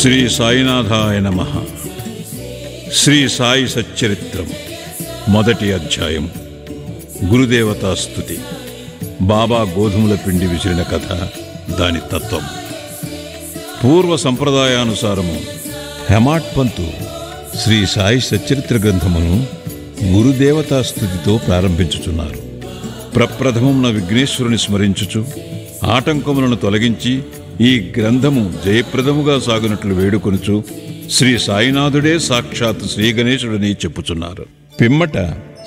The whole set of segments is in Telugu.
శ్రీ సాయినాథాయ నమ. శ్రీ సాయి సచ్చరిత్రం మొదటి అధ్యాయం. గురుదేవతా స్థుతి బాబా గోధుమల పిండి విసిరిన కథ దాని తత్వం. పూర్వ సంప్రదాయానుసారము హెమాట్ పంతు శ్రీ సాయి సచ్చరిత్ర గ్రంథమును గురుదేవతా స్థుతితో ప్రారంభించుచున్నారు. ప్రప్రథమమున విఘ్నేశ్వరుని స్మరించుచు ఆటంకములను తొలగించి ఈ గ్రంథము జయప్రదముగా సాగునట్లు వేడుకొనుచు శ్రీ సాయినాథుడే సాక్షాత్ శ్రీ గణేశుడని చెప్పుచున్నారు. పిమ్మట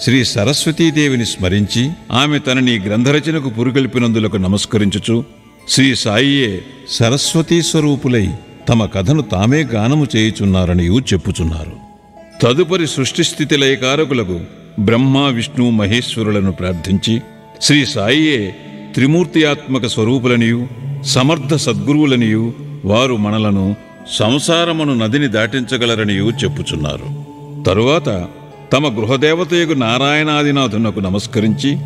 శ్రీ సరస్వతీదేవిని స్మరించి ఆమె తనని గ్రంథరచనకు పురుగొల్పినందులకు నమస్కరించుచు శ్రీ సాయియే సరస్వతీ స్వరూపులై తమ కథను తామే గానము చేయుచున్నారనియు చెప్పుచున్నారు. తదుపరి సృష్టి స్థితి లయకారకులకు బ్రహ్మ విష్ణు మహేశ్వరులను ప్రార్థించి శ్రీ సాయియే త్రిమూర్తియాత్మక స్వరూపులనియు సమర్థ సద్గురువులనియు వారు మనలను సంసారమును నదిని దాటించగలరనియు చెప్పుచున్నారు. తరువాత తమ గృహదేవతయగు నారాయణాదినాథునకు నమస్కరించి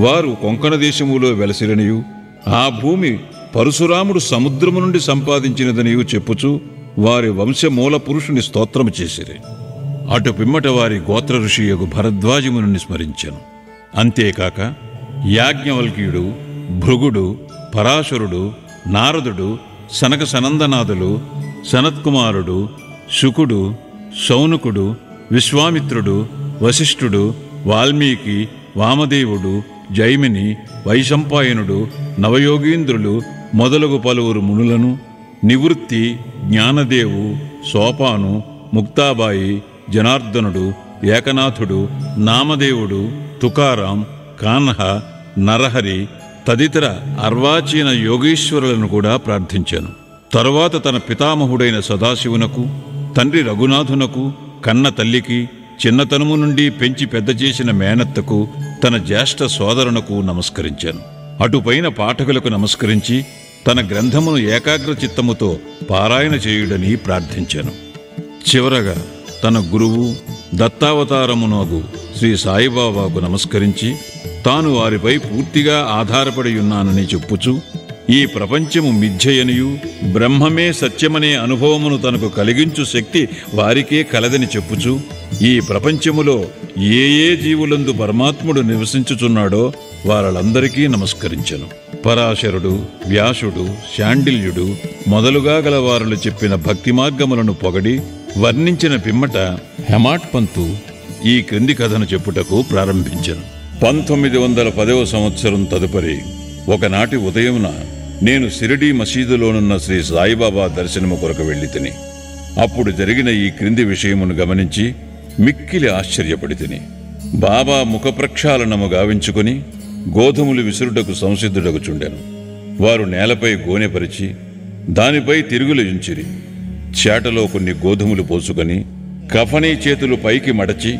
వారు కొంకణ దేశములో వెలసిరనియు ఆ భూమి పరశురాముడు సముద్రము నుండి సంపాదించినదనియు చెప్పుచు వారి వంశమూల పురుషుని స్తోత్రము చేసిరి. అటు పిమ్మట వారి గోత్ర ఋషియగు భరద్వాజముని స్మరించెను అంతేకాక యాజ్ఞవల్క్యుడు భృగుడు పరాశరుడు నారదుడు సనక సనందనాథులు సనత్కుమారుడు శుకుడు శౌనకుడు విశ్వామిత్రుడు వశిష్ఠుడు వాల్మీకి వామదేవుడు జైమిని వైశంపాయనుడు నవయోగీంద్రులు మొదలగు పలువురు మునులను నివృత్తి జ్ఞానదేవు సోపాను ముక్తాబాయి జనార్దనుడు ఏకనాథుడు నామదేవుడు తుకారాం కాన్హ నరహరి తదితర అర్వాచీన యోగీశ్వరులను కూడా ప్రార్థించాను. తరువాత తన పితామహుడైన సదాశివునకు తండ్రి రఘునాథునకు కన్న తల్లికి చిన్నతనము నుండి పెంచి పెద్ద చేసిన మేనత్తకు తన జ్యేష్ఠ సోదరునకు నమస్కరించాను. అటుపైన పాఠకులకు నమస్కరించి తన గ్రంథమును ఏకాగ్ర చిత్తముతో పారాయణ చేయుడని ప్రార్థించాను. చివరగా తన గురువు దత్తావతారమునగు శ్రీ సాయిబాబాకు నమస్కరించి తాను వారిపై పూర్తిగా ఆధారపడి ఉన్నానని చెప్పుచు ఈ ప్రపంచము మిథ్యయనియు బ్రహ్మమే సత్యమనే అనుభవమును తనకు కలిగించు శక్తి వారికే కలదని చెప్పుచు ఈ ప్రపంచములో ఏ ఏ జీవులందు పరమాత్ముడు నివసించుచున్నాడో వారలందరికీ నమస్కరించెను. పరాశరుడు వ్యాసుడు శాండిల్యుడు మొదలుగా గలవారులు చెప్పిన భక్తి మార్గములను పొగడి వర్ణించిన పిమ్మట హెమాట్ పంతు ఈ క్రింది కథను చెప్పుటకు ప్రారంభించను. పంతొమ్మిది వందల పదవ సంవత్సరం తదుపరి ఒకనాటి ఉదయమున నేను సిరిడి మసీదులోనున్న శ్రీ సాయిబాబా దర్శనము కొరకు వెళ్ళి తిని అప్పుడు జరిగిన ఈ క్రింది విషయమును గమనించి మిక్కిలి ఆశ్చర్యపడి తిని బాబా ముఖ ప్రక్షాళనము గావించుకొని గోధుమలు విసురుటకు సంసిద్ధుడకు చుండెను వారు నేలపై గోనెపరిచి దానిపై తిరుగులు ఉంచిరి చేటలో కొన్ని గోధుమలు పోసుకొని కఫనీ చేతులు పైకి మడచి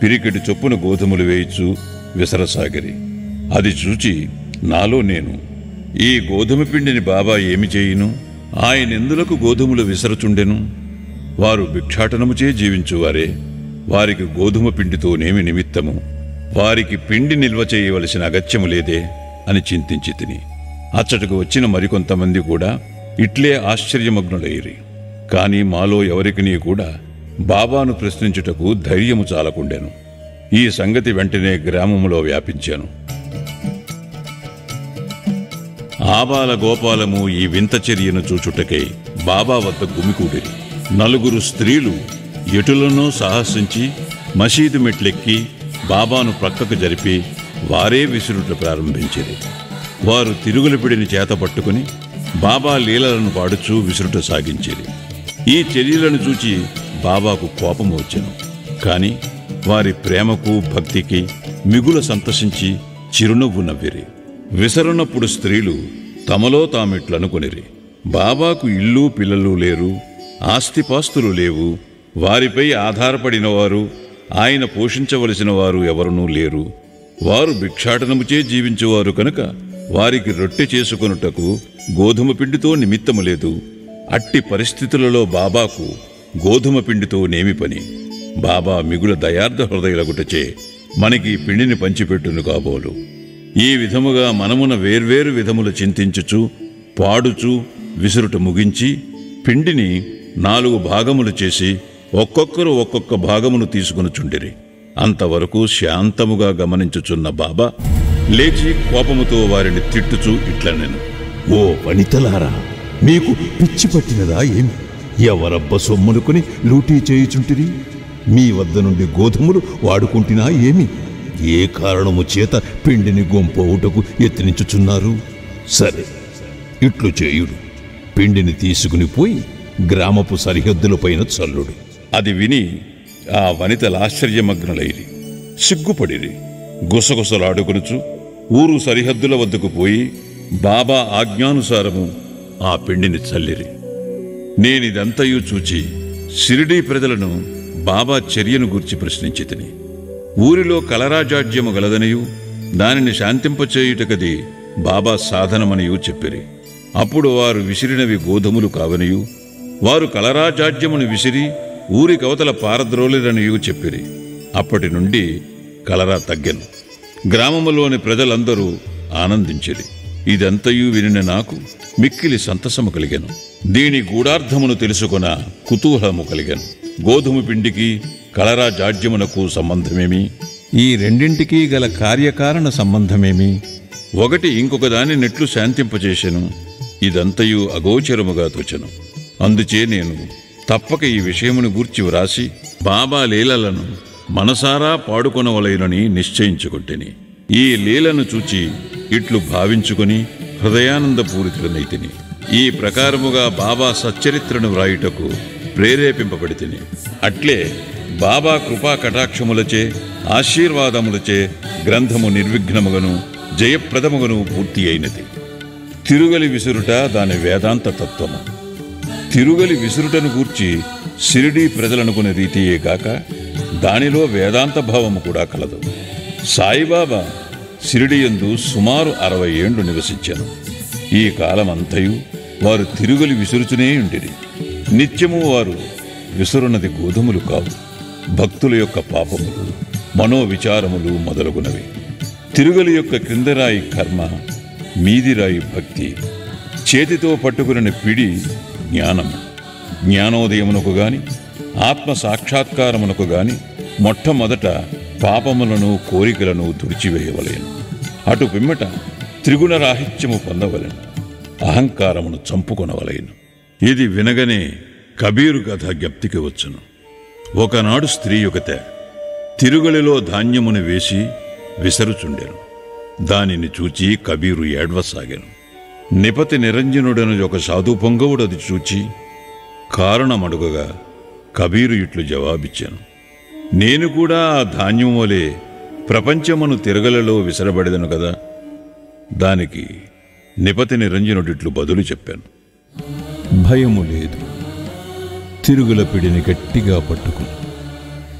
పిరికిడి చొప్పున గోధుమలు వేయిచు విసరసాగిరి. అది చూచి నాలో నేను ఈ గోధుమ పిండిని బాబా ఏమి చేయును? ఆయనెందులకు గోధుమలు విసరచుండెను? వారు భిక్షాటనముచే జీవించువారే. వారికి గోధుమ పిండితోనేమి నిమిత్తము. వారికి పిండి నిల్వ చేయవలసిన అగత్యము లేదే అని చింతించి తిని. అచ్చటకు వచ్చిన మరికొంతమంది కూడా ఇట్లే ఆశ్చర్యమగ్నులయ్యి కాని మాలో ఎవరికినీ కూడా బాబాను ప్రశ్నించుటకు ధైర్యము చాలకుండెను. ఈ సంగతి వెంటనే గ్రామములో వ్యాపించాను. ఆబాల గోపాలము ఈ వింత చర్యను చూచుటకై బాబా వద్ద గుమికూడిరి. నలుగురు స్త్రీలు ఎటులనో సాహసించి మసీదు మెట్లెక్కి బాబాను ప్రక్కకు జరిపి వారే విసురుట ప్రారంభించింది వారు తిరుగుల పిడిని చేత పట్టుకుని బాబా లీలలను పాడుచూ విసురుట సాగించేది ఈ చర్యలను చూచి బాబాకు కోపం వచ్చాను కాని వారి ప్రేమకు భక్తికి మిగుల సంతసించి చిరునవ్వు నవ్విరి. విసరునప్పుడు స్త్రీలు తమలో తామిట్లనుకొనిరి. బాబాకు ఇల్లు పిల్లలు లేరు ఆస్తిపాస్తులు లేవు వారిపై ఆధారపడిన వారు ఆయన పోషించవలసిన వారు ఎవరునూ లేరు. వారు భిక్షాటనముచే జీవించేవారు కనుక వారికి రొట్టె చేసుకొనుటకు గోధుమ పిండితో నిమిత్తము లేదు. అట్టి పరిస్థితులలో బాబాకు గోధుమ పిండితో నేమి పని. బాబా మిగుల దయార్థ హృదయులగుటచే మనకి పిండిని పంచిపెట్టును కాబోలు. ఈ విధముగా మనమున వేర్వేరు విధములు చింతించుచు పాడుచు విసురుట ముగించి పిండిని నాలుగు భాగములు చేసి ఒక్కొక్కరు ఒక్కొక్క భాగమును తీసుకొనుచుండిరి అంతవరకు శాంతముగా గమనించుచున్న బాబా లేచి కోపముతో వారిని తిట్టుచూ ఇట్లనెను. ఓ వనితలారా మీకు పిచ్చి పట్టినదా ఏమి? ఎవరబ్బ సొమ్మునుకుని లూటీ చేయుచుంటిరి? మీ వద్ద నుండి గోధుమలు వాడుకుంటున్నా ఏమి? ఏ కారణము చేత పిండిని గొంపవుటకు యత్నించుచున్నారు సరే ఇట్లు చేయుడు. పిండిని తీసుకుని పోయి గ్రామపు సరిహద్దులపైన చల్లుడు. అది విని ఆ వనితలు ఆశ్చర్యమగ్నులైరి. సిగ్గుపడిరి. గుసగుసలాడుకునుచు ఊరు సరిహద్దుల వద్దకు పోయి బాబా ఆజ్ఞానుసారము ఆ పిండిని చల్లిరి. నేనిదంతయు చూచి షిరిడీ ప్రజలను బాబా చర్యను గూర్చి ప్రశ్నించి తిని ఊరిలో కలరాజాడ్యము గలదనియు దానిని శాంతింపచేయుటకది బాబా సాధనమనియు చెప్పిరి. అప్పుడు వారు విసిరినవి గోధుమలు కావనియు వారు కలరాజాడ్యమును విసిరి ఊరి కవతల పారద్రోలిరనియు చెప్పిరి. అప్పటి నుండి కలరా తగ్గెను. గ్రామములోని ప్రజలందరూ ఆనందించిరి. ఇదంతయు వినిన నాకు మిక్కిలి సంతసము కలిగెను. దీని గూఢార్థమును తెలుసుకున్న కుతూహలము కలిగెను. గోధుమ పిండికి కలరా జాడ్యమునకు సంబంధమేమి? ఈ రెండింటికి గల కార్యకారణ సంబంధమేమి? ఒకటి ఇంకొక దాని నెట్లు శాంతింపచేసెను. ఇదంతయు అగోచరముగా తోచెను. అందుచే నేను తప్పక ఈ విషయమును గూర్చి వ్రాసి బాబా లీలలను మనసారా పాడుకొనవలెనని నిశ్చయించుకుంటేని. ఈ లీలను చూచి ఇట్లు భావించుకొని హృదయానందపూరితులనైతిని. ఈ ప్రకారముగా బాబా సచ్చరిత్రను వ్రాయుటకు ప్రేరేపింపబడితిని. అట్లే బాబా కృపా కటాక్షములచే ఆశీర్వాదములచే గ్రంథము నిర్విఘ్నముగను జయప్రదముగను పూర్తి అయినది. తిరుగలి విసురుట దాని వేదాంత తత్వము. తిరుగలి విసురుటను గూర్చి సిరిడి ప్రజలనుకునే రీతియే కాక దానిలో వేదాంత భావము కూడా కలదు. సాయిబాబా సిరిడియందు సుమారు అరవై ఏండ్లు నివసించాను. ఈ కాలమంతయు వారు తిరుగలి విసురుచునే ఉండిరి. నిత్యము వారు విసురున్నది గోధుమలు కావు. భక్తుల యొక్క పాపములు మనోవిచారములు మొదలగునవి. తిరుగలి యొక్క క్రిందరాయి కర్మ మీదిరాయి భక్తి చేతితో పట్టుకుని పిడి జ్ఞానం జ్ఞానోదయమునకు గాని ఆత్మ సాక్షాత్కారమునకు గాని మొట్టమొదట పాపములను కోరికలను తుడిచివేయవలేను. అటు పిమ్మట త్రిగుణరాహిత్యము పొందవలెను. అహంకారమును చంపుకొనవలెను. ఇది వినగనే కబీరు కథ జ్ఞప్తికి వచ్చును. ఒకనాడు స్త్రీ యుగత తిరుగలిలో ధాన్యమును వేసి విసరుచుండెను. దానిని చూచి కబీరు ఏడ్వసాగాను. నిపతి నిరంజనుడను ఒక సాధు పొంగవుడు అది చూచి కారణమడుగగా కబీరు ఇట్లు జవాబిచ్చాను. నేను కూడా ఆ ధాన్యం వలె ప్రపంచమును తిరగలలో విసరబడేదను కదా? దానికి నిపతి నిరంజనుడిట్లు బదులు చెప్పాను. భయము లేదు. తిరుగుల పిడిని గట్టిగా పట్టుకు.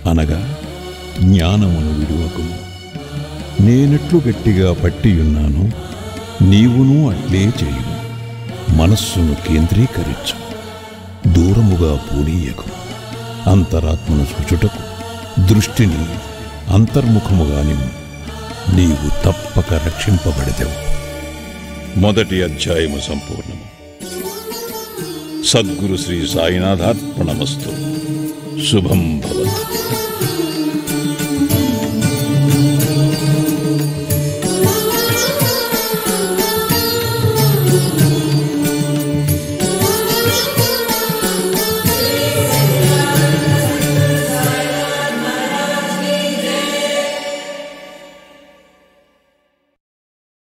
అనగా జ్ఞానమును విడువకు. నేనెట్లు గట్టిగా పట్టియున్నాను నీవును అట్లే చేయు మనస్సును కేంద్రీకరించు. దూరముగా పూనీయకు. అంతరాత్మను చూచుటకు దృష్టిని అంతర్ముఖముగా నిమ్ము. నీవు తప్పక రక్షింపబడదేవు. మొదటి అధ్యాయము సంపూర్ణము. सद्गुरु श्री साईनाथात्मनमस्तु। शुभम भवतु।